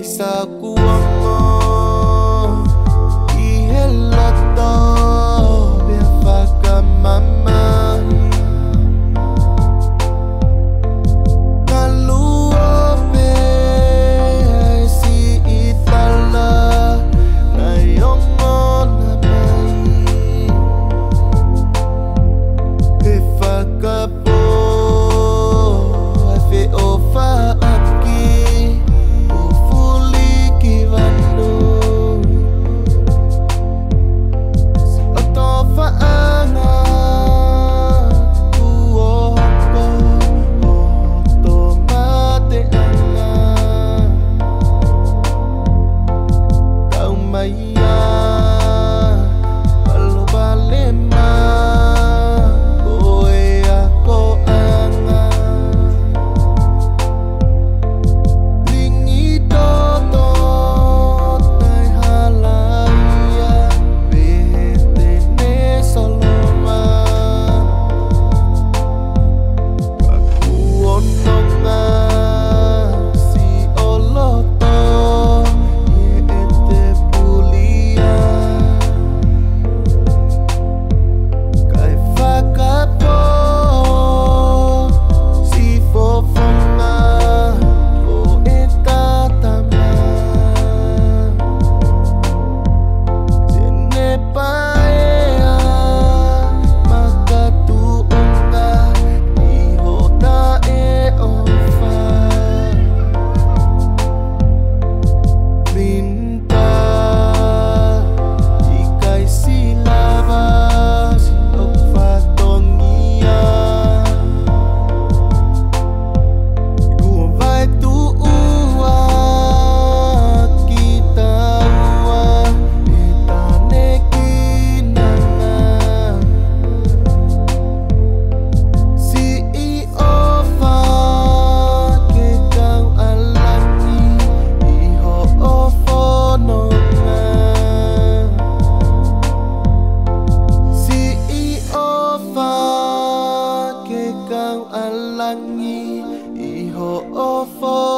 Isa ko ang mom Ihelato Befaka mama 阿拉尼，伊好佛。